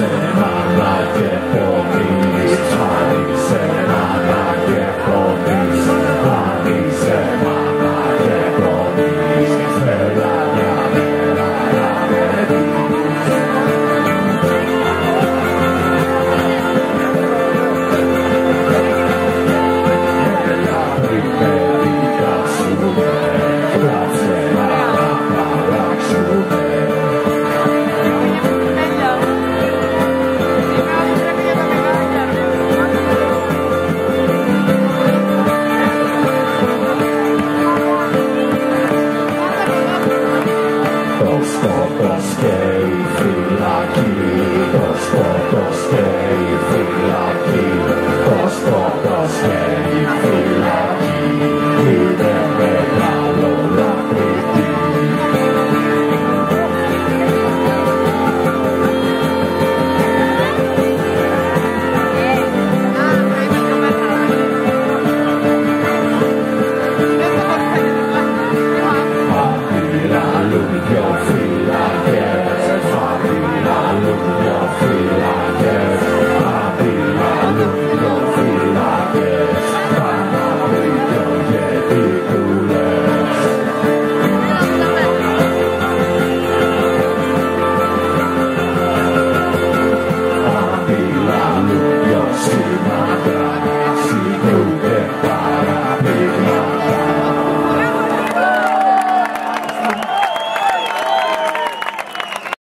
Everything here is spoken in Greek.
se ma radzie po στέι φυλακή, το στο το στέι φυλακή, το στο το